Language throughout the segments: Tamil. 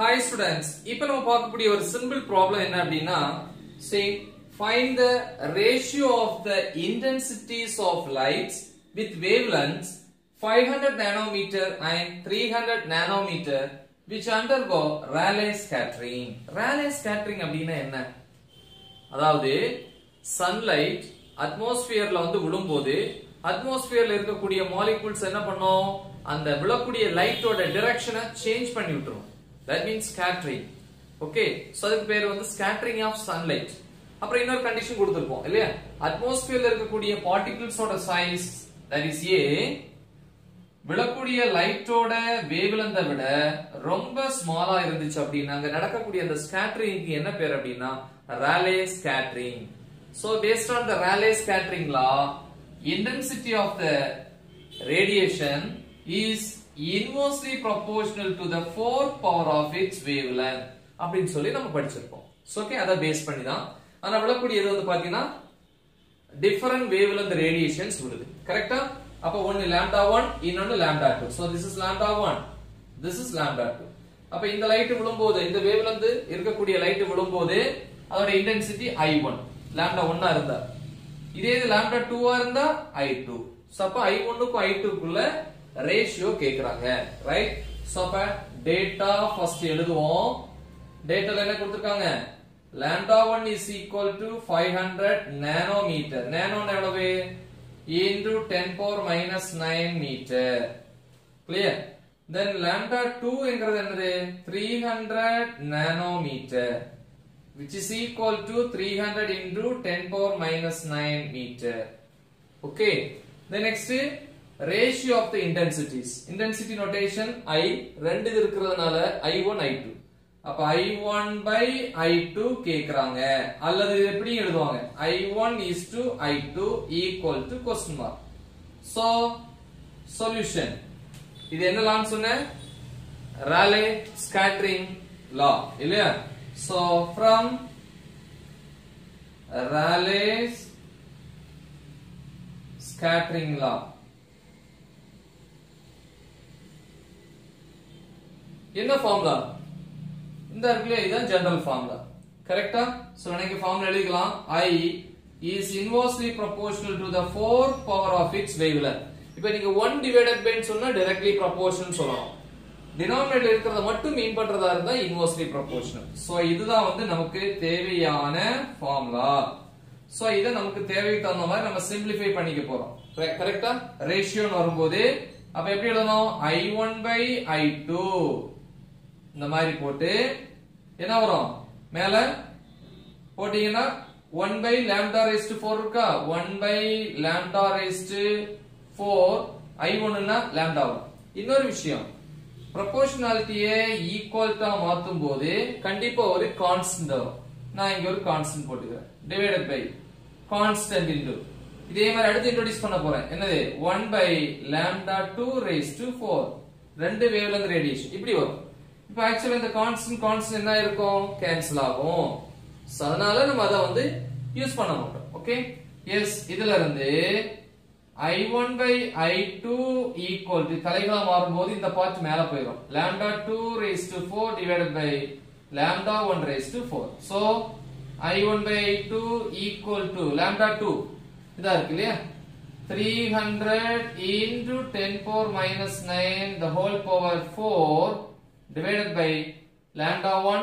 ஹாய் ஸ்டூடெண்ட்ஸ் இப்போ நம்ம பார்க்கக்கூடிய ஒரு சிம்பிள் ப்ராப்ளம் என்ன அப்படின்னா say find the ratio of the intensities of lights with wavelengths 500 nanometer and 300 nanometer which undergo Rayleigh scattering. Rayleigh scattering அப்படின்னா என்ன? அதாவது சன்லைட் அட்மாஸ்பியர்ல வந்து விழும்போது அட்மாஸ்பியர்ல இருக்கக்கூடிய மாலிகூல்ஸ் என்ன பண்ணும்? அந்த விழக்கூடிய லைட்டோட டிரெக்ஷனை சேஞ்ச் பண்ணி விட்டுரும். That means scattering okay so அதுக்கு பேர் வந்து ஸ்கேட்டரிங் ஆஃப் சன்லைட் அப்புறம் இன்னொரு கண்டிஷன் கொடுத்திருப்போம் இல்லையா? அட்மாஸ்பியர்ல இருக்கக்கூடிய பார்ட்டிகிள்ஸோட சைஸ் தட் இஸ் ஏ விழக்கூடிய லைட்டோட வேவ்லந்த விட ரொம்ப ஸ்மாலா இருந்துச்சு அப்படின்னா அங்க நடக்கக்கூடிய அந்த ஸ்கேட்டரிங்க்கு என்ன பேர் அப்படின்னா? Rayleigh scattering so based on the Rayleigh scattering law of the radiation is inversely proportional to the fourth power of its wavelength. அப்படின்னு சொல்லி நம்ம படிச்சிருப்போம். ஓகே அதை பேஸ் பண்ணி தான். ஆனா விழக்கூடியது வந்து பாத்தீங்கன்னா டிஃபரண்ட் வேவ்லெந்த் ரேடியேஷன்ஸ் விழுது கரெக்டா அப்ப ஒன்னு லாம்டா ஒன் இன்னொன்னு lambda two so this is lambda one this is lambda two அப்ப இந்த லைட் விழும்போது இந்த வேவ்லெந்த் இருக்கக்கூடிய லைட் விழும்போது அதோட இன்டென்சிட்டி ஐ ஒன் லாம்டா ஒன்னா இருந்தா. இதே இது லாம்டா டூவா இருந்தா ஐ டூ சோ அப்ப ஐ ஒன்னுக்கும் ஐ டூக்குள்ள ரேஷியோ கேக்குறாங்க ரைட் சோ அப்ப டேட்டா ஃபர்ஸ்ட் எழுதுவோம் டேட்டால என்ன கொடுத்திருக்காங்க lambda 1 is equal to 500 nanometer nano எவ்வளவு into 10 power minus 9 meter clear then lambda 2 என்கிறது என்னது 300 nanometer which is equal to 300 into 10 power minus 9 meter okay the next ratio of the intensities intensity notation i ரெண்டு இது இருக்கிறதுனால i1 i2 அப்ப i1 by i2 கேக்குறாங்க அல்லது இது எப்படி எழுதுவாங்க i1 is to i2 equal to question mark so solution இது என்ன லான்னு சொன்னேன் ராலே scattering law இல்லையா so from Rayleigh's scattering law என்ன ஃபார்முலா இந்த இருக்குல்ல இதுதான் ஜெனரல் ஃபார்முலா கரெக்டா சோ எனக்கு ஃபார்முலா எழுதிக்கலாம். I is inversely proportional to the 4 power of its wavelength. இப்போ நீங்க 1 divided by சொன்னா डायरेक्टली proportional சொல்லலாம். டினாமினேட்டர் இருக்கிறத மட்டும் மீன் பண்றதா இருந்தா இன்வர்ஸ்லி ப்ரொபோர்ஷனல் சோ இதுதான் வந்து நமக்கு தேவையான ஃபார்முலா சோ இத நமக்கு தேவைக்கு தகுந்த மாதிரி நம்ம சிம்பிளிஃபை பண்ணிக்க போறோம். கரெக்டா ரேஷியோன்னு வரும்போது அப்ப எப்படி எழுதணும்? I one by I two இந்த மாதிரி போட்டு என்ன வரும்? மேல போட்டீங்கன்னா one by lambda raised four இருக்கா? One by lambda raised four I ஒன்னுனா lambda வரும். இன்னொரு விஷயம். ப்ரொபோர்ஷனாலிட்டியை ஈக்குவல்ட்டா மாத்தும் போது கண்டிப்பா ஒரு கான்ஸ்டன்ட் வரும். நான் இங்க ஒரு கான்ஸ்டன்ட் போட்டுக்கிறேன். டிவைடட் பை கான்ஸ்டன்ட் இன்டு இதே மாதிரி அடுத்து இன்ட்ரோடியூஸ் பண்ண போறேன். என்னது? One by lambda two raise to four ரெண்டு வேவ்ல இருந்து ரேடியேஷன் இப்படி வரும். இப்போ ஆக்சுவலா இந்த கான்ஸ்டன்ட் கான்ஸ்டன்ட் என்ன இருக்கும் கேன்சல் ஆகும். ஸோ அதனால நம்ம அதை வந்து யூஸ் பண்ண மாட்டோம். ஓகே எஸ் இதுல இருந்து i1 by i2 equal to தலைகளா மாறும்போது இந்த பார்ட் மேல போயிடும் lambda 2 raised to 4 divided by lambda 1 raised to 4 so i1 by i2 equal to lambda 2 இதா இருக்கு இல்லையா? 300 into 10 power minus 9 the whole power 4 divided by lambda 1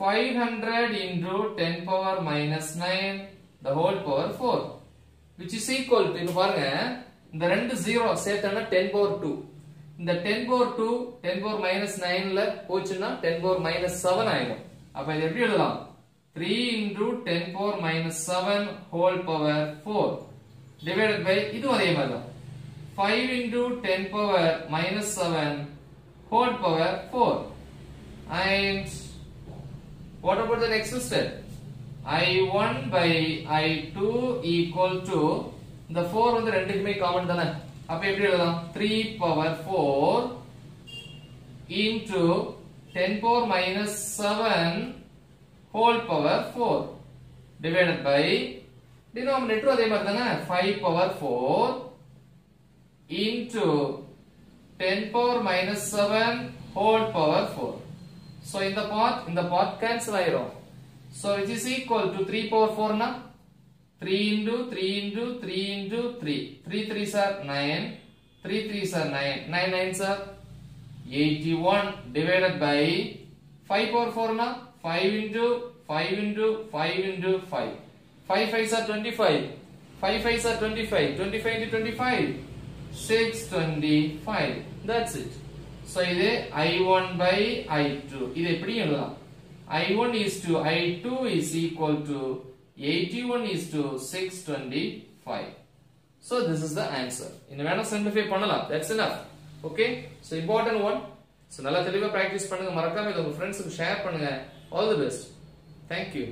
500 into 10 power minus 9 the whole power 4 which is equal to இங்க பாருங்க இந்த ரெண்டு ஜீரோ சேர்த்தனா 10 power 2 இந்த 10 power 2 10 பவர் மைனஸ் 9ல போச்சுன்னா 10 power minus 7 ஆயிடும் அப்ப இது எப்படி எழுதலாம் 3 into 10 power minus 7 whole power 4 divided by இது அதே மாதிரி தான் 5 into 10 power minus 7 whole power 4 and what about the next step i1 by i2 equal to இந்த 4 வந்து ரெண்டுக்குமே காமன் தானே அப்ப எப்படி எழுதலாம் 3 power 4 into 10 power minus 7 whole power 4 divided by denominator அதே மாதிரி தானே 5 power 4 into 10 power minus 7 whole power 4. So in the part, in the part cancel iron. So which is equal to 3 power 4 na? 3 into 3 into 3 into 3. 3 3s are 9. 3 3s are 9. 9 9s are 81 divided by 5 power 4 na? 5 into 5 into 5 into 5. 5 5s are 25. 5 5s are 25. 25 into 25. 625 that's it so இது i1 by i2 இது எப்படி எழுதலாம் i1 is to i2 is equal to 81 is to 625 so this is the answer இன்னும் வேணா simplify பண்ணலாம் that's enough okay so important one so நல்லா தெளிவா practice பண்ணுங்க மறக்காம இதை உங்க ஃப்ரெண்ட்ஸுக்கு ஷேர் பண்ணுங்க all the best thank you